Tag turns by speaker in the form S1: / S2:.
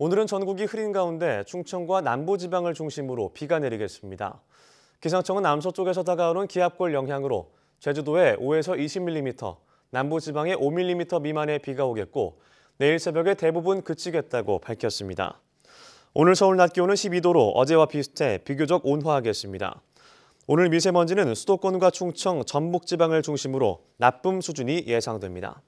S1: 오늘은 전국이 흐린 가운데 충청과 남부지방을 중심으로 비가 내리겠습니다. 기상청은 남서쪽에서 다가오는 기압골 영향으로 제주도에 5에서 20mm, 남부지방에 5mm 미만의 비가 오겠고 내일 새벽에 대부분 그치겠다고 밝혔습니다. 오늘 서울 낮 기온은 12도로 어제와 비슷해 비교적 온화하겠습니다. 오늘 미세먼지는 수도권과 충청, 전북 지방을 중심으로 나쁨 수준이 예상됩니다.